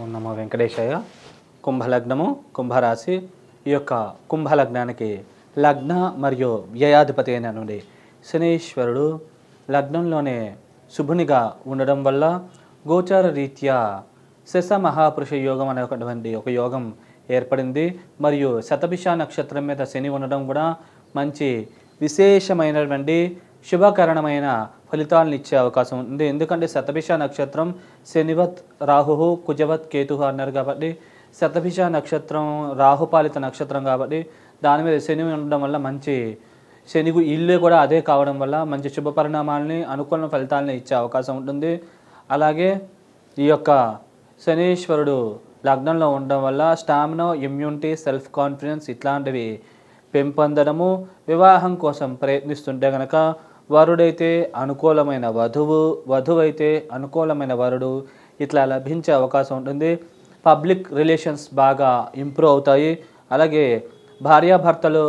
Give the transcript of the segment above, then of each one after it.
ఓం నమో వెంకటేశయ్య కుంభలగ్నము కుంభరాశి ఈ యొక్క కుంభలగ్నానికి లగ్న మరియు వ్యయాధిపతి అయినటువంటి శనీశ్వరుడు లగ్నంలోనే శుభునిగా ఉండడం వల్ల గోచార రీత్యా శశ మహాపురుష యోగం అనేటువంటి ఒక యోగం ఏర్పడింది. మరియు శతభిష నక్షత్రం మీద శని ఉండడం కూడా మంచి విశేషమైనటువంటి శుభకరణమైన ఫలితాలను ఇచ్చే అవకాశం ఉంది. ఎందుకంటే శతభిష నక్షత్రం శనివత్ రాహు కుజవత్ కేతు అన్నారు కాబట్టి శతభిష నక్షత్రం రాహుపాలిత నక్షత్రం కాబట్టి దాని మీద శని ఉండడం వల్ల మంచి శనిగు ఇల్లు కూడా అదే కావడం వల్ల మంచి శుభ పరిణామాలని అనుకూల ఫలితాలని ఇచ్చే అవకాశం ఉంటుంది. అలాగే ఈ యొక్క శనీశ్వరుడు లగ్నంలో ఉండడం వల్ల స్టామినా ఇమ్యూనిటీ సెల్ఫ్ కాన్ఫిడెన్స్ ఇట్లాంటివి పెంపొందడము వివాహం కోసం ప్రయత్నిస్తుంటే కనుక వరుడైతే అనుకూలమైన వధువు వధువైతే అనుకూలమైన వరుడు. ఇట్లా లభించే అవకాశం ఉంటుంది. పబ్లిక్ రిలేషన్స్ బాగా ఇంప్రూవ్ అవుతాయి. అలాగే భార్యాభర్తలు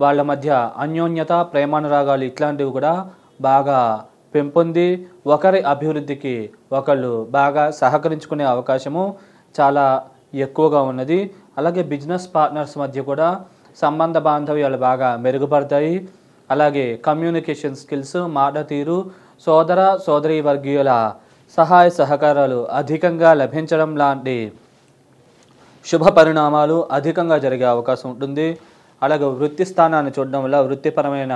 వాళ్ళ మధ్య అన్యోన్యత ప్రేమానురాగాలు ఇట్లాంటివి కూడా బాగా పెంపొంది. ఒకరి అభివృద్ధికి ఒకళ్ళు బాగా సహకరించుకునే అవకాశము చాలా ఎక్కువగా ఉన్నది. అలాగే బిజినెస్ పార్ట్నర్స్ మధ్య కూడా సంబంధ బాంధవ్యాలు బాగా మెరుగుపడతాయి. అలాగే కమ్యూనికేషన్ స్కిల్స్ మాట తీరు సోదర సోదరి వర్గీయుల సహాయ సహకారాలు అధికంగా లభించడం లాంటి శుభ పరిణామాలు అధికంగా జరిగే అవకాశం ఉంటుంది. అలాగే వృత్తి స్థానాన్ని చూడడం వల్ల వృత్తిపరమైన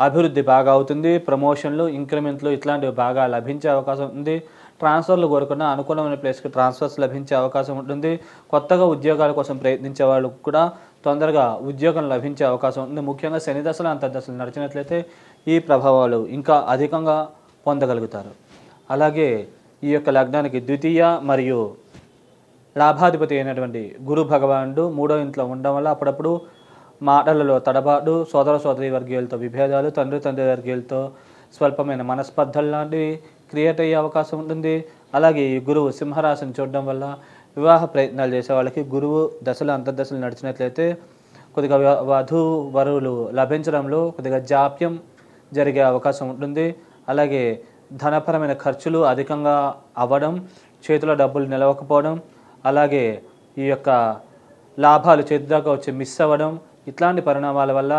అభివృద్ధి బాగా అవుతుంది. ప్రమోషన్లు ఇంక్రిమెంట్లు ఇట్లాంటివి బాగా లభించే అవకాశం ఉంది ట్రాన్స్ఫర్లు కోరుకున్న అనుకూలమైన ప్లేస్కి ట్రాన్స్ఫర్స్ లభించే అవకాశం ఉంటుంది. కొత్తగా ఉద్యోగాల కోసం ప్రయత్నించే వాళ్ళకు కూడా తొందరగా ఉద్యోగం లభించే అవకాశం ఉంది. ముఖ్యంగా శని దశలు అంతర్దశలు నడిచినట్లయితే ఈ ప్రభావాలు ఇంకా అధికంగా పొందగలుగుతారు. అలాగే ఈ యొక్క లగ్నానికి ద్వితీయ మరియు లాభాధిపతి అయినటువంటి గురు భగవానుడు మూడో ఇంట్లో ఉండడం వల్ల అప్పుడప్పుడు మాటలలో తడబాటు సోదర సోదరి వర్గీయులతో విభేదాలు తండ్రి తండ్రి వర్గీయులతో స్వల్పమైన మనస్పర్ధలు లాంటివి క్రియేట్ అయ్యే అవకాశం ఉంటుంది. అలాగే ఈ గురువు సింహరాశిని చూడడం వల్ల వివాహ ప్రయత్నాలు చేసే వాళ్ళకి గురువు దశలు అంతర్దశలు నడిచినట్లయితే కొద్దిగా వ- వధు వరువులు లభించడంలో కొద్దిగా జాప్యం జరిగే అవకాశం ఉంటుంది. అలాగే ధనపరమైన ఖర్చులు అధికంగా అవ్వడం చేతిలో డబ్బులు నిలవకపోవడం అలాగే ఈ యొక్క లాభాలు చేతి దాకా వచ్చి మిస్ అవ్వడం ఇట్లాంటి పరిణామాల వల్ల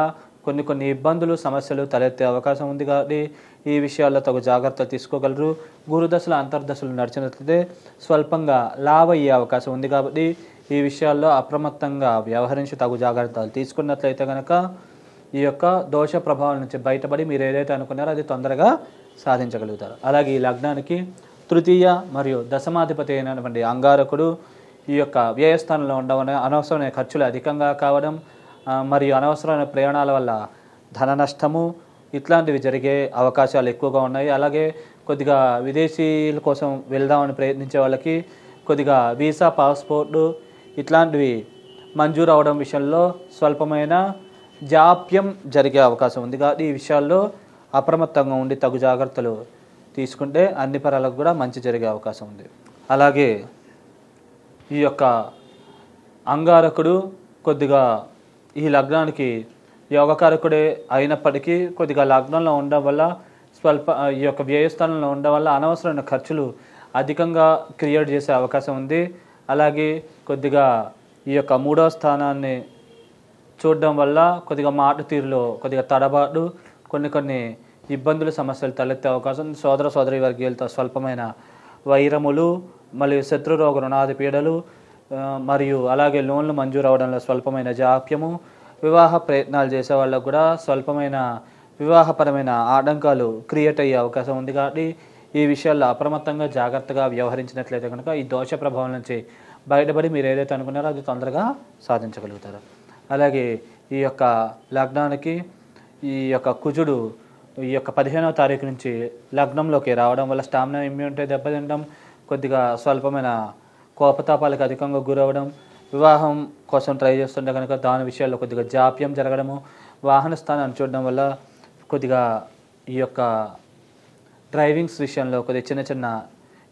కొన్ని కొన్ని ఇబ్బందులు సమస్యలు తలెత్తే అవకాశం ఉంది కాబట్టి ఈ విషయాల్లో తగు జాగ్రత్తలు తీసుకోగలరు. గురుదశలు అంతర్దశలు నడిచినట్లయితే స్వల్పంగా లాభ అయ్యే అవకాశం ఉంది కాబట్టి ఈ విషయాల్లో అప్రమత్తంగా వ్యవహరించి తగు జాగ్రత్తలు తీసుకున్నట్లయితే కనుక ఈ యొక్క దోష ప్రభావం నుంచి బయటపడి మీరు ఏదైతే అనుకున్నారో అది తొందరగా సాధించగలుగుతారు. అలాగే ఈ లగ్నానికి తృతీయ మరియు దశమాధిపతి అయినటువంటి అంగారకుడు ఈ యొక్క వ్యయస్థానంలో ఉండవనే అనవసరమైన ఖర్చులు అధికంగా కావడం మరియు అనవసరమైన ప్రయాణాల వల్ల ధన నష్టము ఇట్లాంటివి జరిగే అవకాశాలు ఎక్కువగా ఉన్నాయి. అలాగే కొద్దిగా విదేశీయుల కోసం వెళ్దామని ప్రయత్నించే వాళ్ళకి కొద్దిగా వీసా పాస్పోర్టు ఇట్లాంటివి మంజూరు అవడం విషయంలో స్వల్పమైన జాప్యం జరిగే అవకాశం ఉంది. కాబట్టి ఈ విషయాల్లో అప్రమత్తంగా ఉండి తగు జాగ్రత్తలు తీసుకుంటే అన్ని పరాలకు కూడా మంచి జరిగే అవకాశం ఉంది. అలాగే ఈ యొక్క అంగారకుడు కొద్దిగా ఈ లగ్నానికి యోగకారకుడే అయినప్పటికీ కొద్దిగా లగ్నంలో ఉండడం వల్ల స్వల్ప ఈ యొక్క వ్యయస్థానంలో ఉండడం వల్ల అనవసరమైన ఖర్చులు అధికంగా క్రియేట్ చేసే అవకాశం ఉంది. అలాగే కొద్దిగా ఈ యొక్క మూడవ స్థానాన్ని చూడడం వల్ల కొద్దిగా మాట తీరులో కొద్దిగా తడబాటు కొన్ని కొన్ని ఇబ్బందులు సమస్యలు తలెత్తే అవకాశం సోదర సోదరి వర్గీయులతో స్వల్పమైన వైరములు మరియు శత్రురోగ రుణాది పీడలు మరియు అలాగే లోన్లు మంజూరు అవడంలో స్వల్పమైన జాప్యము వివాహ ప్రయత్నాలు చేసే వాళ్ళకు కూడా స్వల్పమైన వివాహపరమైన ఆటంకాలు క్రియేట్ అయ్యే అవకాశం ఉంది కాబట్టి ఈ విషయాల్లో అప్రమత్తంగా జాగ్రత్తగా వ్యవహరించినట్లయితే కనుక ఈ దోష ప్రభావం నుంచి బయటపడి మీరు ఏదైతే అనుకున్నారో అది తొందరగా సాధించగలుగుతారు. అలాగే ఈ యొక్క లగ్నానికి ఈ యొక్క కుజుడు ఈ యొక్క పదిహేనవ తారీఖు నుంచి లగ్నంలోకి రావడం వల్ల స్టామినా ఇమ్యూనిటీ దెబ్బతింటం కొద్దిగా స్వల్పమైన కోపతాపాలకు అధికంగా గురవడం వివాహం కోసం ట్రై చేస్తుంటే కనుక దాని విషయాల్లో కొద్దిగా జాప్యం జరగడము వాహన స్థానాన్ని చూడడం వల్ల కొద్దిగా ఈ యొక్క డ్రైవింగ్స్ విషయంలో కొద్దిగా చిన్న చిన్న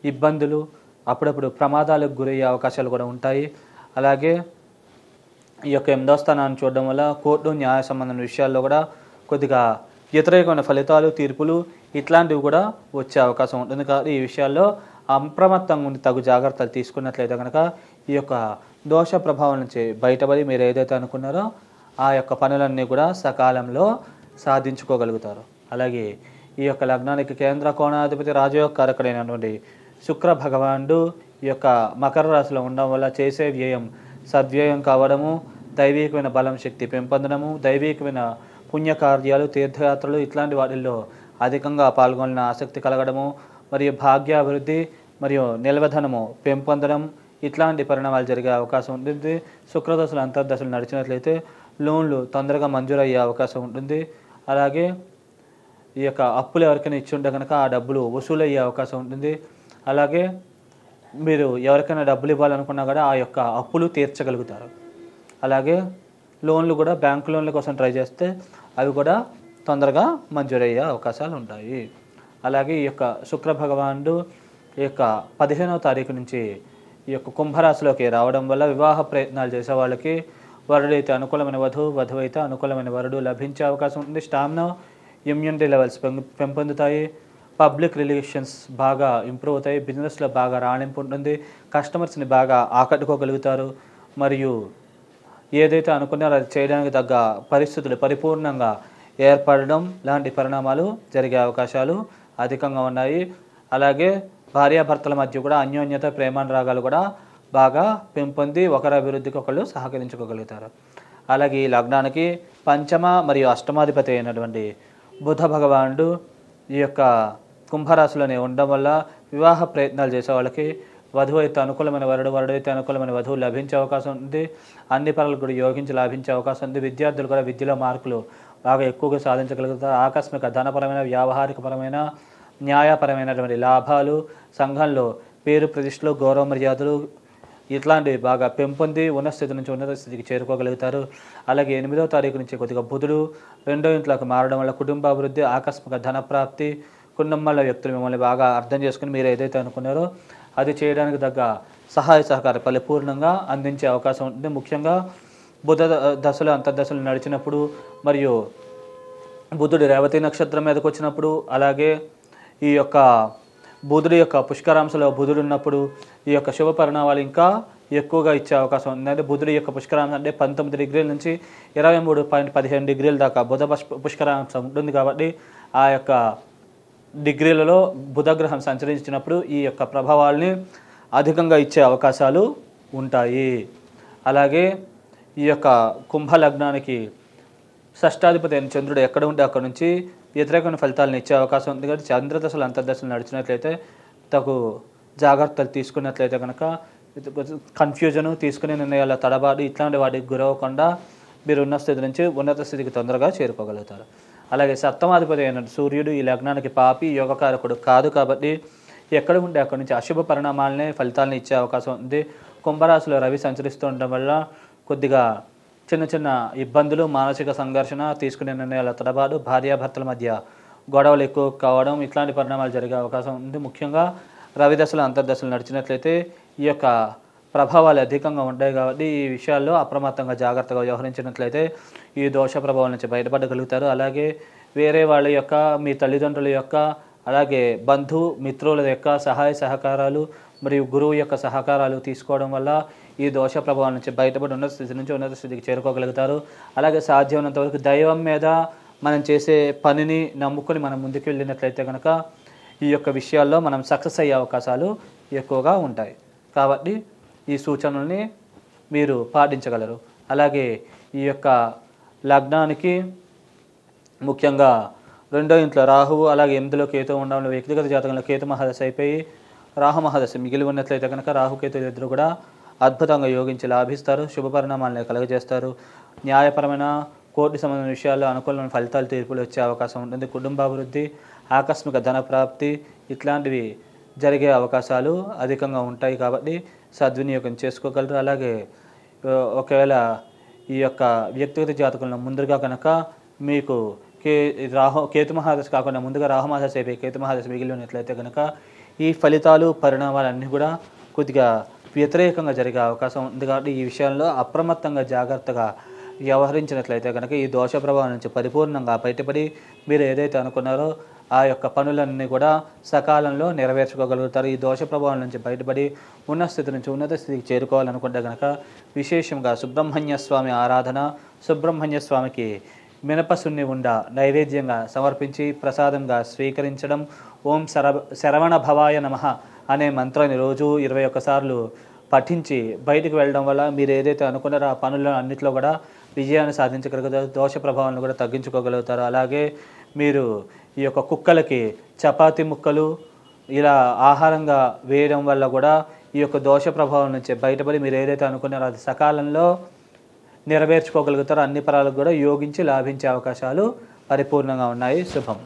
ఇబ్బందులు అప్పుడప్పుడు ప్రమాదాలకు గురయ్యే అవకాశాలు కూడా ఉంటాయి. అలాగే ఈ యొక్క ఎనిమిదో స్థానాన్ని చూడడం వల్ల కోర్టు న్యాయ సంబంధమైన విషయాల్లో కూడా కొద్దిగా వ్యతిరేకమైన ఫలితాలు తీర్పులు ఇట్లాంటివి కూడా వచ్చే అవకాశం ఉంటుంది. కాబట్టి ఈ విషయాల్లో అప్రమత్తంగా ఉండి తగు జాగ్రత్తలు తీసుకున్నట్లయితే కనుక ఈ యొక్క దోష ప్రభావం నుంచి బయటపడి మీరు ఏదైతే అనుకున్నారో ఆ యొక్క పనులన్నీ కూడా సకాలంలో సాధించుకోగలుగుతారు. అలాగే ఈ యొక్క లగ్నానికి కేంద్ర కోణాధిపతి రాజయోగ కారకుడైనటువంటి శుక్ర భగవానుడు ఈ యొక్క మకర రాశిలో ఉండడం వల్ల చేసే వ్యయం సద్వ్యయం కావడము దైవికమైన బలం శక్తి పెంపొందడము దైవికమైన పుణ్యకార్యాలు తీర్థయాత్రలు ఇట్లాంటి వాటిల్లో అధికంగా పాల్గొనిన ఆసక్తి కలగడము మరియు భాగ్యాభివృద్ధి మరియు నిల్వధనము పెంపొందడం ఇట్లాంటి పరిణామాలు జరిగే అవకాశం ఉంటుంది. శుక్రదశలు అంతర్దశలు నడిచినట్లయితే లోన్లు తొందరగా మంజూరయ్యే అవకాశం ఉంటుంది. అలాగే ఈ యొక్క అప్పులు ఎవరికైనా ఇచ్చి ఉంటే కనుక ఆ డబ్బులు వసూలు అయ్యే అవకాశం ఉంటుంది. అలాగే మీరు ఎవరికైనా డబ్బులు ఇవ్వాలనుకున్నా కూడా ఆ యొక్క అప్పులు తీర్చగలుగుతారు. అలాగే లోన్లు కూడా బ్యాంక్ లోన్ల కోసం ట్రై చేస్తే అవి కూడా తొందరగా మంజూరయ్యే అవకాశాలు ఉంటాయి. అలాగే ఈ యొక్క శుక్ర భగవానుడు ఈ యొక్క పదిహేనవ తారీఖు నుంచి ఈ యొక్క కుంభరాశిలోకి రావడం వల్ల వివాహ ప్రయత్నాలు చేసే వాళ్ళకి వరుడైతే అనుకూలమైన వధువు వధువు అయితే అనుకూలమైన వరుడు లభించే అవకాశం ఉంటుంది. స్టామినా ఇమ్యూనిటీ లెవెల్స్ పెం- పెంపొందుతాయి. పబ్లిక్ రిలేషన్స్ బాగా ఇంప్రూవ్ అవుతాయి. బిజినెస్లో బాగా రాణింపు ఉంటుంది. కస్టమర్స్ని బాగా ఆకట్టుకోగలుగుతారు. మరియు ఏదైతే అనుకున్నారో అది చేయడానికి తగ్గ పరిస్థితులు పరిపూర్ణంగా ఏర్పడడం లాంటి పరిణామాలు జరిగే అవకాశాలు అధికంగా ఉన్నాయి. అలాగే భార్యాభర్తల మధ్య కూడా అన్యోన్యత ప్రేమానురాగాలు కూడా బాగా పెంపొంది ఒకరి అభివృద్ధికి ఒకళ్ళు సహకరించుకోగలుగుతారు. అలాగే ఈ లగ్నానికి పంచమ మరియు అష్టమాధిపతి అయినటువంటి బుధ భగవానుడు ఈ యొక్క కుంభరాశిలోనే ఉండడం వల్ల వివాహ ప్రయత్నాలు చేసే వాళ్ళకి వధువు అయితే అనుకూలమైన వరుడు వరుడు అయితే అనుకూలమైన వధువు లభించే అవకాశం ఉంది. అన్ని పనులు కూడా యోగించి లాభించే అవకాశం ఉంది. విద్యార్థులు కూడా విద్యలో మార్కులు బాగా ఎక్కువగా సాధించగలుగుతారు. ఆకస్మిక ధనపరమైన వ్యావహారికపరమైన న్యాయపరమైనటువంటి లాభాలు సంఘంలో పేరు ప్రతిష్టలు గౌరవ మర్యాదలు ఇట్లాంటివి బాగా పెంపొంది ఉన్న స్థితి నుంచి ఉన్నత స్థితికి చేరుకోగలుగుతారు. అలాగే ఎనిమిదవ తారీఖు నుంచి కొద్దిగా బుధుడు రెండో ఇంట్లోకి మారడం వల్ల కుటుంబ అభివృద్ధి ఆకస్మిక ధనప్రాప్తి కుటుంబంలో వ్యక్తులు మిమ్మల్ని బాగా అర్థం చేసుకుని మీరు ఏదైతే అనుకున్నారో అది చేయడానికి తగ్గ సహాయ సహకారం పరిపూర్ణంగా అందించే అవకాశం ఉంటుంది. ముఖ్యంగా బుధ ద- దశలు అంతర్దశలు నడిచినప్పుడు మరియు బుధుడు రేవతి నక్షత్రం మీదకి వచ్చినప్పుడు అలాగే ఈ యొక్క బుధుడు యొక్క పుష్కరాంశలో బుధుడు ఉన్నప్పుడు ఈ యొక్క శుభ పరిణామాలు ఇంకా ఎక్కువగా ఇచ్చే అవకాశం ఉంది. అంటే బుధుడు యొక్క పుష్కరాంశం అంటే పంతొమ్మిది డిగ్రీల నుంచి ఇరవై మూడు పాయింట్ పదిహేను డిగ్రీల దాకా బుధ పుష్కరాంశం ఉంటుంది కాబట్టి ఆ యొక్క డిగ్రీలలో బుధగ్రహం సంచరించినప్పుడు ఈ యొక్క ప్రభావాల్ని అధికంగా ఇచ్చే అవకాశాలు ఉంటాయి. అలాగే ఈ యొక్క కుంభ లగ్నానికి షష్టాధిపతి అయిన చంద్రుడు ఎక్కడ ఉంటే అక్కడ నుంచి వ్యతిరేకమైన ఫలితాలను ఇచ్చే అవకాశం ఉంది కాబట్టి చంద్రదశలు అంతర్దశలు నడిచినట్లయితే తగు జాగ్రత్తలు తీసుకున్నట్లయితే కనుక కన్ఫ్యూజను తీసుకునే నిర్ణయాల తడబాటు ఇట్లాంటి వాటికి గురవకుండా మీరు ఉన్న స్థితి నుంచి ఉన్నత స్థితికి తొందరగా చేరుకోగలుగుతారు. అలాగే సప్తమాధిపతి అయిన సూర్యుడు ఈ లగ్నానికి పాపి యోగకారకుడు కాదు కాబట్టి ఎక్కడ ఉంటే అక్కడి నుంచి అశుభ పరిణామాలనే ఫలితాలను ఇచ్చే అవకాశం ఉంది. కుంభరాశిలో రవి సంచరిస్తూ ఉండడం వల్ల కొద్దిగా చిన్న చిన్న ఇబ్బందులు మానసిక సంఘర్షణ తీసుకునే నిర్ణయాల తడబాటు భార్యాభర్తల మధ్య గొడవలు ఎక్కువ కావడం ఇట్లాంటి పరిణామాలు జరిగే అవకాశం ఉంది. ముఖ్యంగా రవి దశలు అంతర్దశలు నడిచినట్లయితే ఈ యొక్క ప్రభావాలు అధికంగా ఉంటాయి కాబట్టి ఈ విషయాల్లో అప్రమత్తంగా జాగ్రత్తగా వ్యవహరించినట్లయితే ఈ దోష ప్రభావం నుంచి బయటపడగలుగుతారు. అలాగే వేరే వాళ్ళ యొక్క మీ తల్లిదండ్రుల యొక్క అలాగే బంధు మిత్రుల యొక్క సహాయ సహకారాలు మరియు గురువు యొక్క సహకారాలు తీసుకోవడం వల్ల ఈ దోష ప్రభావం నుంచి బయటపడి ఉన్నత స్థితి నుంచి ఉన్నత స్థితికి చేరుకోగలుగుతారు. అలాగే సాధ్యమైనంత వరకు దైవం మీద మనం చేసే పనిని నమ్ముకొని మనం ముందుకు వెళ్ళినట్లయితే కనుక ఈ యొక్క విషయాల్లో మనం సక్సెస్ అయ్యే అవకాశాలు ఎక్కువగా ఉంటాయి. కాబట్టి ఈ సూచనల్ని మీరు పాటించగలరు. అలాగే ఈ యొక్క లగ్నానికి ముఖ్యంగా రెండో ఇంట్లో రాహువు అలాగే ఎనిమిదిలో కేతు ఉండడం వ్యక్తిగత జాతకంలో కేతు మహాదశ అయిపోయి రాహు మహాదశ మిగిలి ఉన్నట్లయితే కనుక రాహుకేతు ఇద్దరు కూడా అద్భుతంగా యోగించి లాభిస్తారు శుభ పరిణామాలను కలుగజేస్తారు. న్యాయపరమైన కోర్టు సంబంధించిన విషయాల్లో అనుకూలమైన ఫలితాలు తీర్పులు వచ్చే అవకాశం ఉంటుంది. కుటుంబాభివృద్ధి ఆకస్మిక ధన ప్రాప్తి ఇట్లాంటివి జరిగే అవకాశాలు అధికంగా ఉంటాయి కాబట్టి సద్వినియోగం చేసుకోగలరు. అలాగే ఒకవేళ ఈ యొక్క వ్యక్తిగత జాతకంలో ముందుగా కనుక మీకు కే రాహు కేతు మహాదశ కాకుండా ముందుగా రాహుమహాదశ అయిపోయి కేతు మహాదశ కనుక ఈ ఫలితాలు పరిణామాలన్నీ కూడా కొద్దిగా వ్యతిరేకంగా జరిగే అవకాశం ఉంది కాబట్టి ఈ విషయంలో అప్రమత్తంగా జాగ్రత్తగా వ్యవహరించినట్లయితే కనుక ఈ దోష ప్రభావం నుంచి పరిపూర్ణంగా బయటపడి మీరు ఏదైతే అనుకున్నారో ఆ యొక్క పనులన్నీ కూడా సకాలంలో నెరవేర్చుకోగలుగుతారు. ఈ దోష ప్రభావం నుంచి బయటపడి ఉన్న స్థితి నుంచి ఉన్నత స్థితికి చేరుకోవాలనుకుంటే కనుక విశేషంగా సుబ్రహ్మణ్య స్వామి ఆరాధన సుబ్రహ్మణ్య స్వామికి మినపసున్ని ఉండ నైవేద్యంగా సమర్పించి ప్రసాదంగా స్వీకరించడం. ఓం శర శరవణ భవాయ నమః. అనే మంత్రాన్ని రోజు ఇరవై ఒక్కసార్లు పఠించి బయటికి వెళ్ళడం వల్ల మీరు ఏదైతే అనుకున్నారో ఆ పనుల్లో అన్నింటిలో కూడా విజయాన్ని సాధించగలుగుతారు దోష ప్రభావాలను కూడా తగ్గించుకోగలుగుతారు. అలాగే మీరు ఈ యొక్క కుక్కలకి చపాతీ ముక్కలు ఇలా ఆహారంగా వేయడం వల్ల కూడా ఈ యొక్క దోష ప్రభావం నుంచి బయటపడి మీరు ఏదైతే అనుకున్నారో అది సకాలంలో నెరవేర్చుకోగలుగుతారో అన్ని పరాలకు కూడా యోగించి లాభించే అవకాశాలు పరిపూర్ణంగా ఉన్నాయి. శుభం.